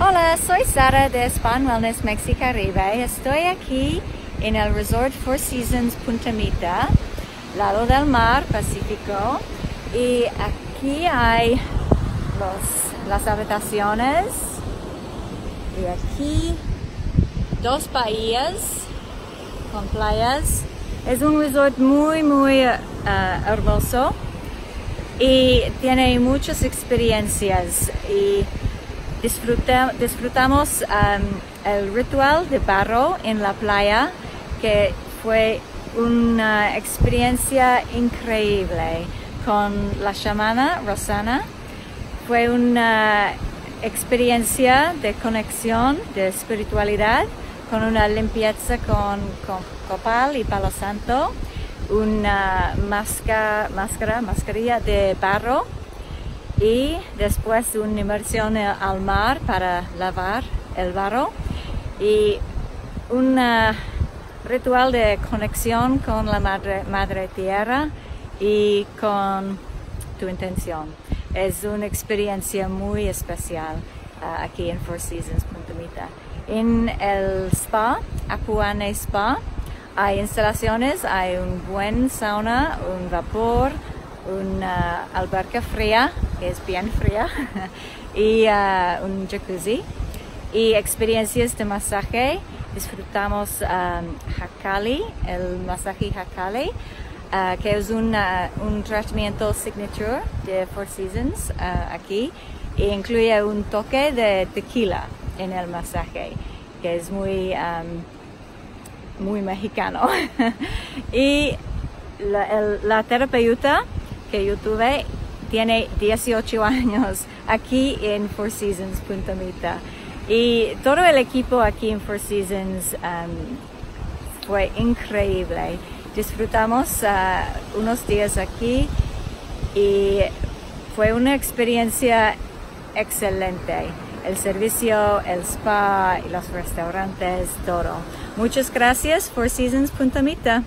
Hola, soy Sara de Spa Wellness Mexicaribe. Estoy aquí en el Resort Four Seasons Punta Mita, lado del mar Pacífico. Y aquí hay los, las habitaciones. Y aquí dos bahías con playas. Es un resort muy, muy uh, hermoso y tiene muchas experiencias y disfruta, disfrutamos el ritual de barro en la playa que fue una experiencia increíble con la chamana Rosana. Fue una experiencia de conexión, de espiritualidad, con una limpieza con, con copal y palo santo una máscara, máscara, mascarilla de barro y después una inmersión al mar para lavar el barro y un ritual de conexión con la madre, madre tierra y con tu intención. Es una experiencia muy especial uh, aquí en Four Seasons Punta Mita. En el spa, Apuane Spa, hay instalaciones, hay un buen sauna, un vapor, una alberca fría, que es bien fría, y uh, un jacuzzi. Y experiencias de masaje, disfrutamos um, Hakali, el masaje Hakali, uh, que es una, un tratamiento signature de Four Seasons aquí, e incluye un toque de tequila en el masaje, que es muy... Um, muy mexicano. y la, terapeuta que yo tuve tiene 18 años aquí en Four Seasons Punta Mita. Y todo el equipo aquí en Four Seasons um, fue increíble. Disfrutamos uh, unos días aquí y fue una experiencia excelente el servicio, el spa, los restaurantes, todo. Muchas gracias, Four Seasons Punta Mita.